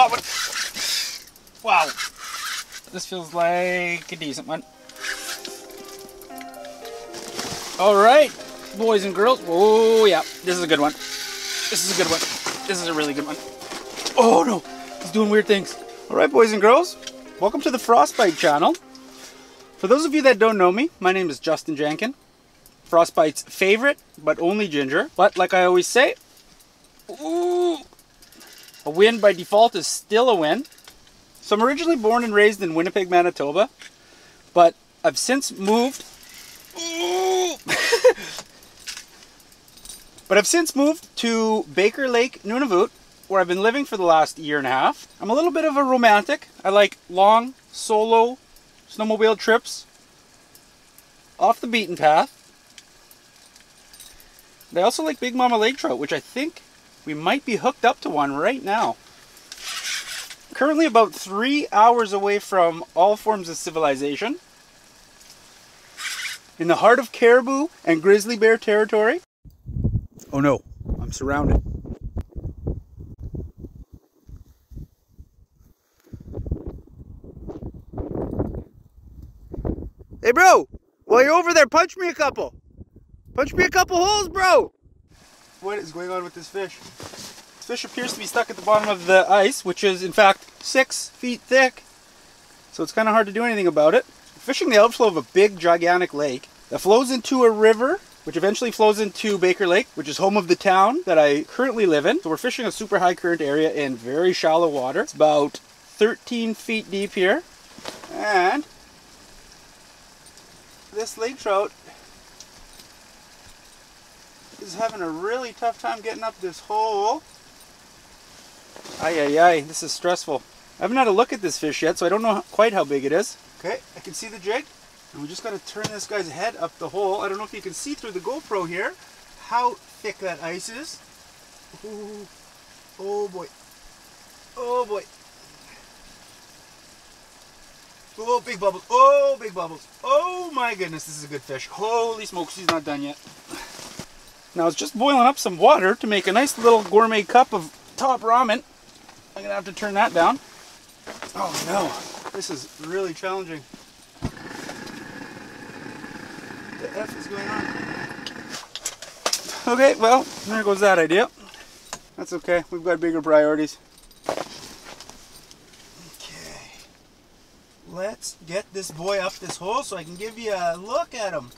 got one. Wow. This feels like a decent one. All right, boys and girls. Oh, yeah, this is a good one. This is a good one. This is a really good one. Oh, no, he's doing weird things. All right, boys and girls, welcome to the Frostbite channel. For those of you that don't know me, my name is Justin Jenken. Frostbite's favorite, but only ginger. But like I always say, ooh, a win by default is still a win. So I'm originally born and raised in Winnipeg, Manitoba, but I've since moved. but I've since moved to Baker Lake, Nunavut, where I've been living for the last year and a half. I'm a little bit of a romantic. I like long, solo snowmobile trips off the beaten path. I also like Big Mama Lake Trout, which I think we might be hooked up to one right now. Currently about three hours away from all forms of civilization. In the heart of caribou and grizzly bear territory. Oh no, I'm surrounded. Hey bro, while you're over there, punch me a couple. Punch me a couple holes, bro. What is going on with this fish? This fish appears to be stuck at the bottom of the ice, which is in fact six feet thick. So it's kind of hard to do anything about it. fishing the outflow of a big, gigantic lake that flows into a river, which eventually flows into Baker Lake, which is home of the town that I currently live in. So we're fishing a super high current area in very shallow water. It's about 13 feet deep here. And this lake trout is having a really tough time getting up this hole. Ay, ay, ay, this is stressful. I haven't had a look at this fish yet, so I don't know quite how big it is. Okay, I can see the jig. And we just got to turn this guy's head up the hole. I don't know if you can see through the GoPro here how thick that ice is. Ooh. Oh boy. Oh boy. Oh, big bubbles. Oh, big bubbles. Oh my goodness, this is a good fish. Holy smokes, he's not done yet. Now it's just boiling up some water to make a nice little gourmet cup of top ramen. I'm gonna have to turn that down. Oh no, this is really challenging. What the F is going on? Okay, well, there goes that idea. That's okay, we've got bigger priorities. Okay, let's get this boy up this hole so I can give you a look at him.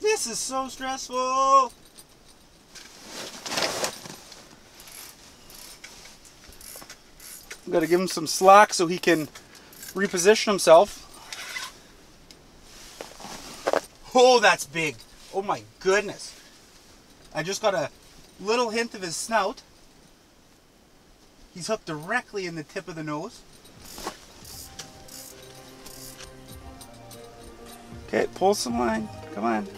This is so stressful. Got to give him some slack so he can reposition himself. Oh, that's big. Oh my goodness. I just got a little hint of his snout. He's hooked directly in the tip of the nose. Okay, pull some line. Come on.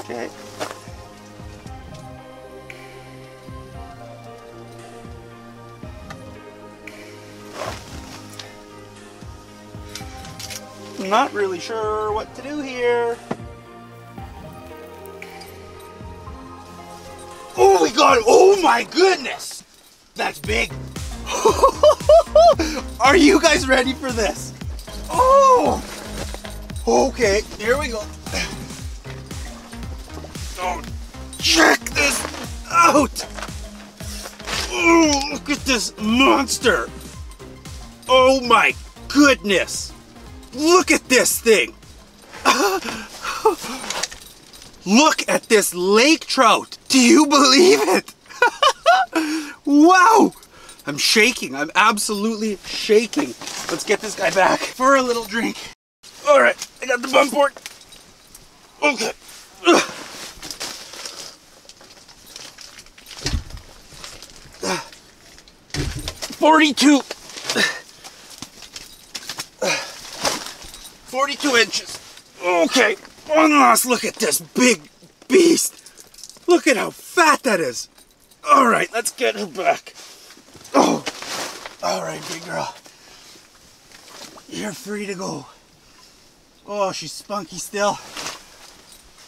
Okay. I'm not really sure what to do here. Oh, we got it. Oh my goodness. That's big. Are you guys ready for this? Oh! Okay, here we go. Oh, check this out! Oh, look at this monster! Oh my goodness! Look at this thing! Look at this lake trout! Do you believe it? wow! I'm shaking. I'm absolutely shaking. Let's get this guy back for a little drink. All right, I got the bum port. Okay. Ugh. Forty-two. Forty-two inches. Okay, one last look at this big beast. Look at how fat that is. All right, let's get her back. Oh, all right, big girl. You're free to go. Oh, she's spunky still.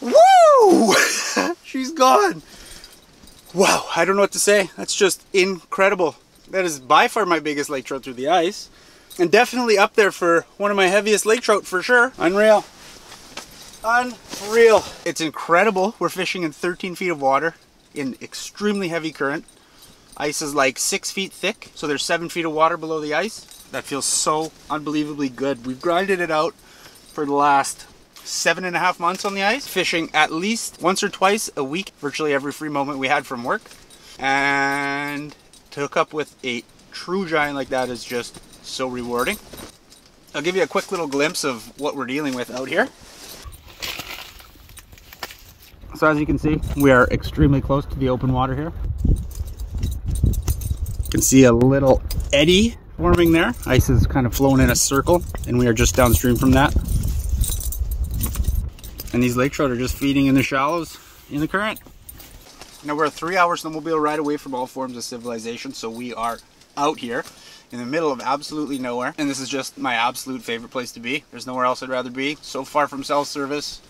Woo! she's gone. Wow, I don't know what to say. That's just incredible. That is by far my biggest lake trout through the ice. And definitely up there for one of my heaviest lake trout for sure. Unreal. Unreal. It's incredible. We're fishing in 13 feet of water in extremely heavy current. Ice is like six feet thick, so there's seven feet of water below the ice. That feels so unbelievably good. We've grinded it out for the last seven and a half months on the ice, fishing at least once or twice a week, virtually every free moment we had from work. And to hook up with a true giant like that is just so rewarding. I'll give you a quick little glimpse of what we're dealing with out here. So as you can see, we are extremely close to the open water here. You can see a little eddy forming there. Ice is kind of flowing in a circle and we are just downstream from that. And these lake trout are just feeding in the shallows in the current. Now we're a three hour snowmobile ride away from all forms of civilization, so we are out here in the middle of absolutely nowhere. And this is just my absolute favorite place to be. There's nowhere else I'd rather be. So far from cell service,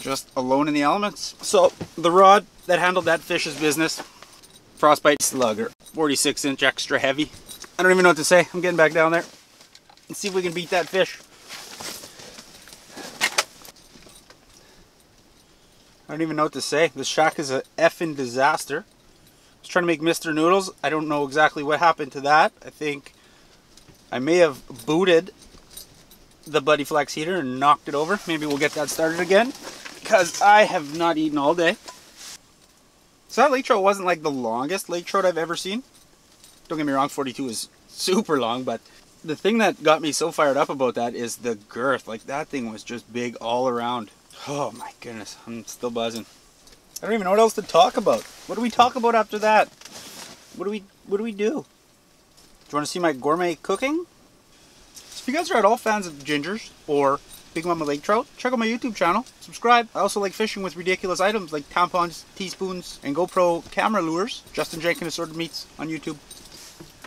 just alone in the elements. So the rod that handled that fish's business, Frostbite Slugger, 46 inch extra heavy. I don't even know what to say. I'm getting back down there and see if we can beat that fish. I don't even know what to say. This shack is a effing disaster. I was trying to make Mr. Noodles. I don't know exactly what happened to that. I think I may have booted the Buddy Flex heater and knocked it over. Maybe we'll get that started again because I have not eaten all day. So that lake trout wasn't like the longest lake trout I've ever seen. Don't get me wrong, 42 is super long, but the thing that got me so fired up about that is the girth. Like that thing was just big all around. Oh my goodness, I'm still buzzing. I don't even know what else to talk about. What do we talk about after that? What do we what do we do? Do you want to see my gourmet cooking? If you guys are at all fans of gingers or Big Mama Lake Trout, check out my YouTube channel. Subscribe. I also like fishing with ridiculous items like tampons, teaspoons, and GoPro camera lures. Justin Jenken's Assorted Meats on YouTube.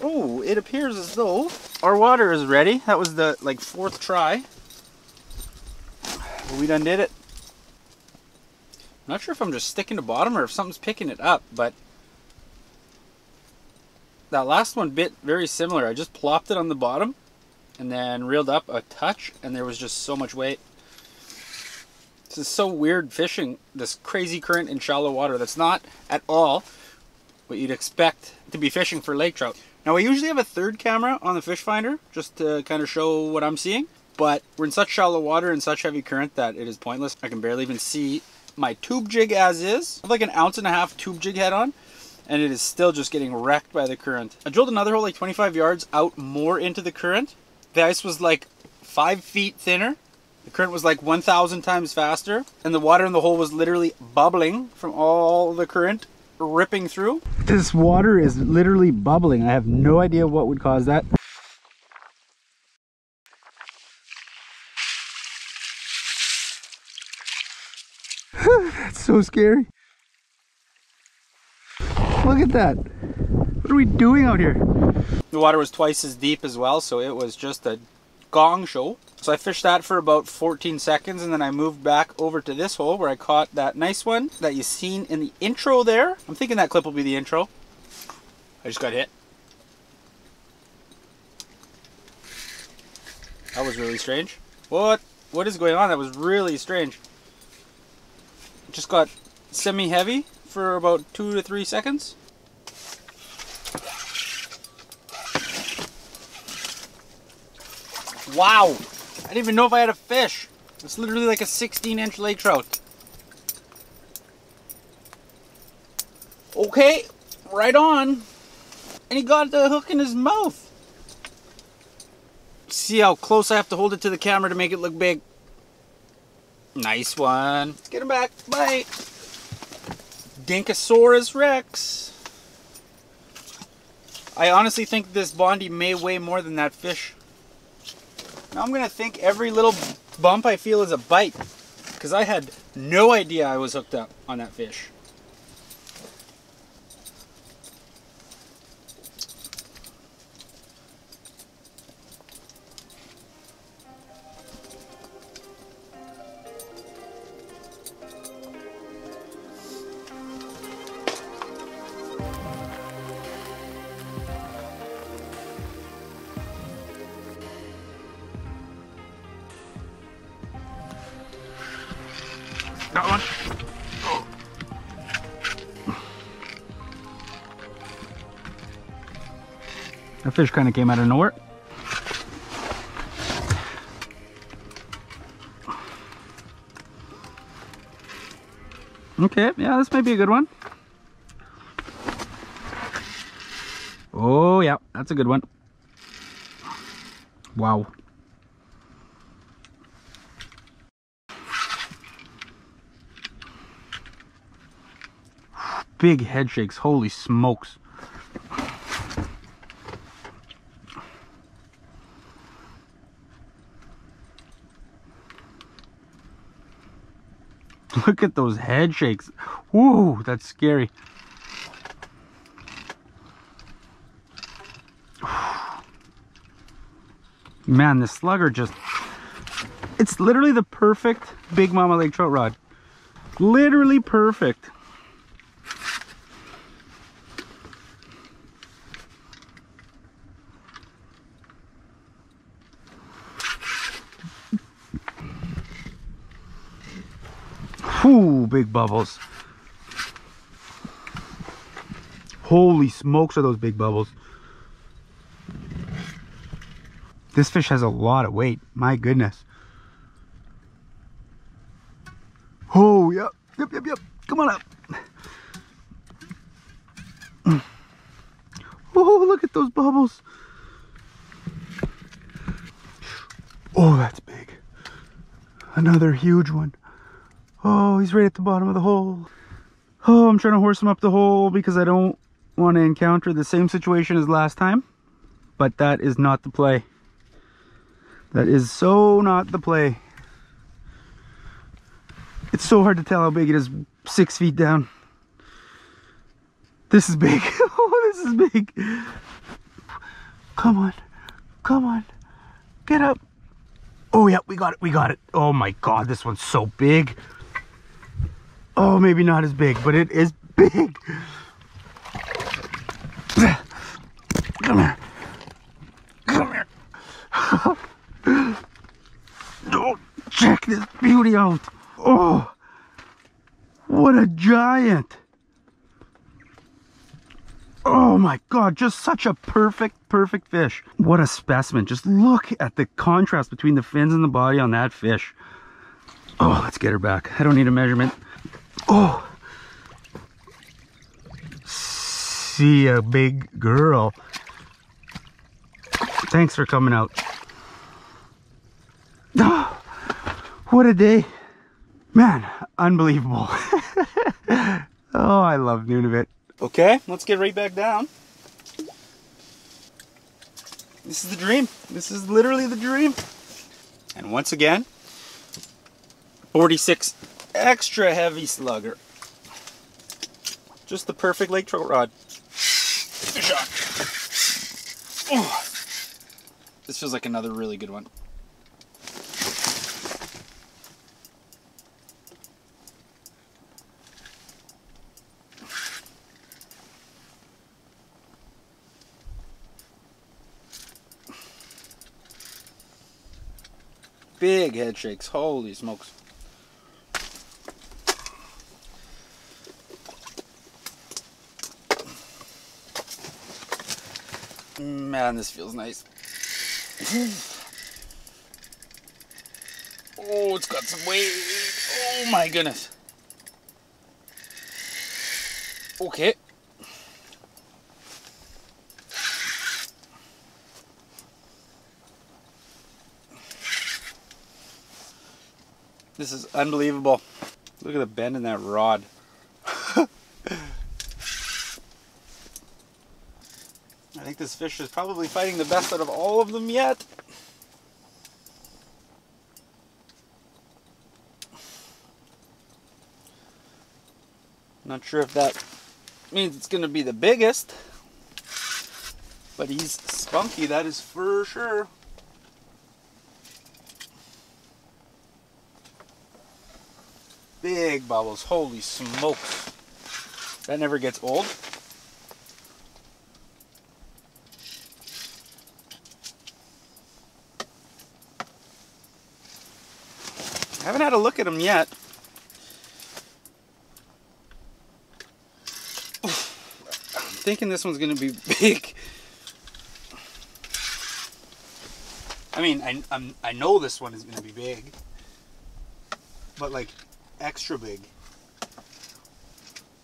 Oh, it appears as though our water is ready. That was the like fourth try. We done did it. Not sure if I'm just sticking to bottom or if something's picking it up, but that last one bit very similar. I just plopped it on the bottom and then reeled up a touch and there was just so much weight. This is so weird fishing, this crazy current in shallow water. That's not at all what you'd expect to be fishing for lake trout. Now I usually have a third camera on the fish finder just to kind of show what I'm seeing, but we're in such shallow water and such heavy current that it is pointless. I can barely even see my tube jig as is. I have like an ounce and a half tube jig head on and it is still just getting wrecked by the current. I drilled another hole like 25 yards out more into the current. The ice was like five feet thinner. The current was like 1,000 times faster and the water in the hole was literally bubbling from all the current ripping through. This water is literally bubbling. I have no idea what would cause that. That's so scary. Look at that. What are we doing out here? The water was twice as deep as well, so it was just a gong show. So I fished that for about 14 seconds and then I moved back over to this hole where I caught that nice one that you seen in the intro there. I'm thinking that clip will be the intro. I just got hit. That was really strange. What? What is going on? That was really strange. Just got semi-heavy for about two to three seconds. Wow! I didn't even know if I had a fish. It's literally like a 16 inch lake trout. Okay, right on. And he got the hook in his mouth. See how close I have to hold it to the camera to make it look big. Nice one. Get him back. Bye. Dinkosaurus Rex. I honestly think this Bondi may weigh more than that fish. Now I'm going to think every little bump I feel is a bite. Because I had no idea I was hooked up on that fish. That fish kind of came out of nowhere. Okay, yeah, this might be a good one. Oh, yeah, that's a good one. Wow. Big head shakes, holy smokes. Look at those head shakes. Whoa, that's scary. Man, the slugger just... It's literally the perfect Big Mama Lake trout rod. Literally perfect. Whoo, big bubbles. Holy smokes are those big bubbles. This fish has a lot of weight. My goodness. Oh, yep. Yep, yep, yep. Come on up. Oh, look at those bubbles. Oh, that's big. Another huge one. Oh, he's right at the bottom of the hole. Oh, I'm trying to horse him up the hole because I don't want to encounter the same situation as last time. But that is not the play. That is so not the play. It's so hard to tell how big it is six feet down. This is big. oh, this is big. Come on. Come on. Get up. Oh, yeah, we got it. We got it. Oh, my God. This one's so big. Oh, maybe not as big, but it is big. Come here. Come here. oh, check this beauty out. Oh, what a giant. Oh my God, just such a perfect, perfect fish. What a specimen. Just look at the contrast between the fins and the body on that fish. Oh, let's get her back. I don't need a measurement. Oh, see a big girl. Thanks for coming out. Oh, what a day. Man, unbelievable. oh, I love Nunavut. Okay, let's get right back down. This is the dream. This is literally the dream. And once again, 46 extra heavy slugger. Just the perfect lake trout rod. Oh. This feels like another really good one. Big head shakes. Holy smokes. Man, this feels nice. oh, it's got some weight. Oh my goodness. Okay. This is unbelievable. Look at the bend in that rod. I think this fish is probably fighting the best out of all of them yet. Not sure if that means it's going to be the biggest, but he's spunky, that is for sure. Big bubbles. Holy smokes. That never gets old. I haven't had a look at them yet. I'm thinking this one's going to be big. I mean, I, I'm, I know this one is going to be big. But like, extra big.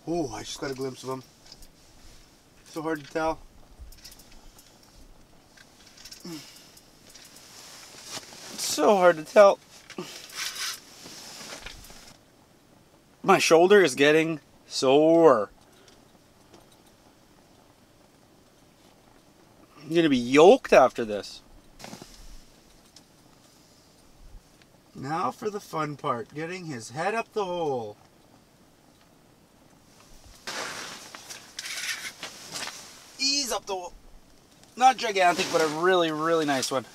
Oh, I just got a glimpse of them. So hard to tell. So hard to tell. My shoulder is getting sore. I'm gonna be yoked after this. Now for the fun part, getting his head up the hole. Ease up the hole. Not gigantic, but a really, really nice one.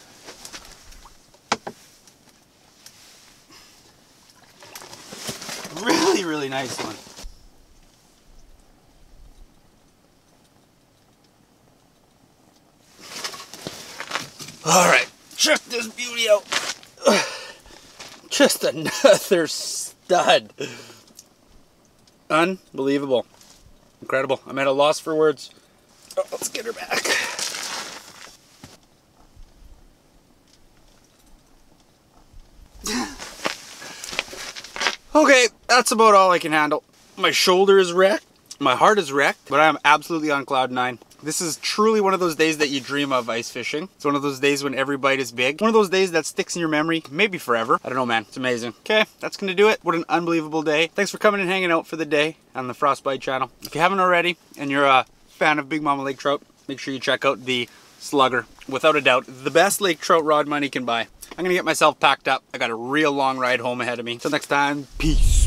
Really, nice one. All right, check this beauty out. Just another stud. Unbelievable. Incredible. I'm at a loss for words. Oh, let's get her back. Okay, that's about all I can handle. My shoulder is wrecked. My heart is wrecked, but I'm absolutely on cloud nine. This is truly one of those days that you dream of ice fishing. It's one of those days when every bite is big. One of those days that sticks in your memory, maybe forever. I don't know, man. It's amazing. Okay, that's gonna do it. What an unbelievable day. Thanks for coming and hanging out for the day on the Frostbite channel. If you haven't already, and you're a fan of Big Mama Lake Trout, make sure you check out the Slugger. Without a doubt, the best lake trout rod money can buy. I'm gonna get myself packed up. I got a real long ride home ahead of me. Till next time, peace.